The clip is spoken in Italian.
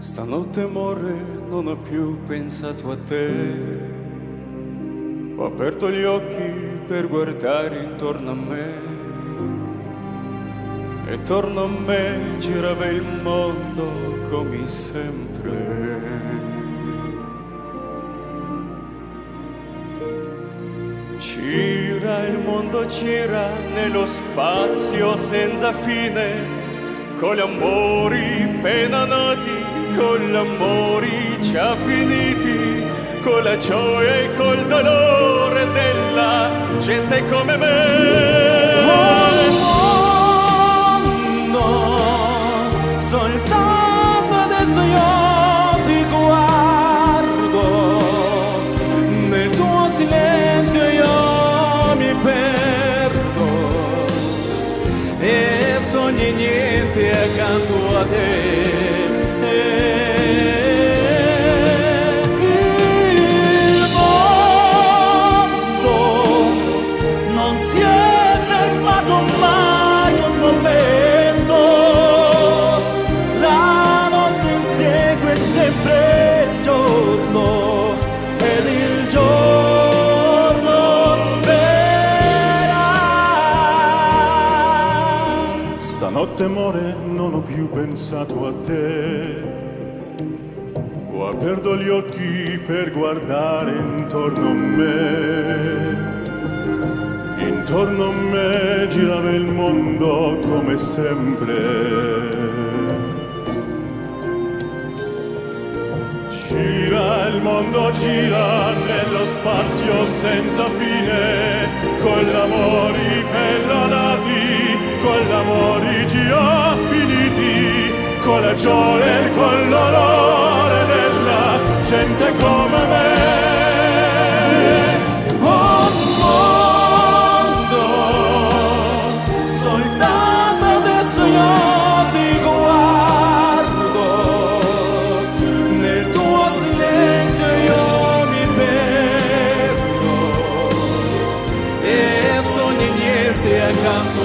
Stanotte amore non ho più pensato a te. Ho aperto gli occhi per guardare intorno a me. E attorno a me girava il mondo come sempre. Gira il mondo, gira nello spazio senza fine, con gli amori appena nati con gli amori già finiti, con la gioia e col dolore della gente come me. Oh, mondo, soltanto adesso nel tuo silenzio io mi perdo e sogni niente accanto a te. Stanotte amore non ho più pensato a te. Ho aperto gli occhi per guardare intorno a me. Intorno a me girava il mondo come sempre. Gira il mondo, gira nello spazio senza fine, con l'amori bellonati con l'amore già finiti, con la gioia e con l'onore della gente come me. Oh mondo, soltanto adesso io ti guardo, nel tuo silenzio io mi perdo e sogni niente accanto